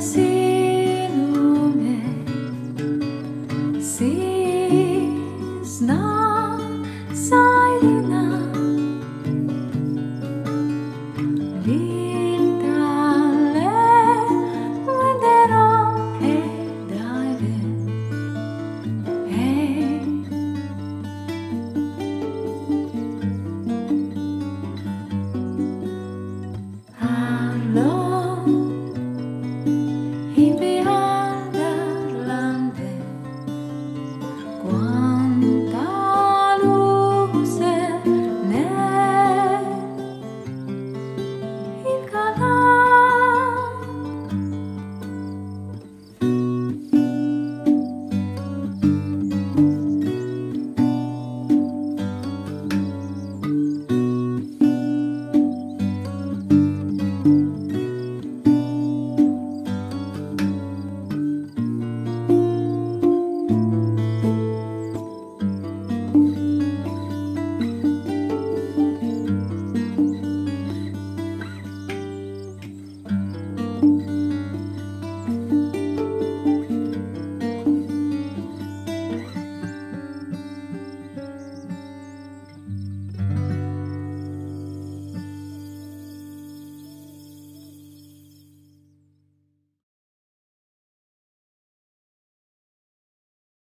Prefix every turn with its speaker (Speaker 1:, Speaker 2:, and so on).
Speaker 1: see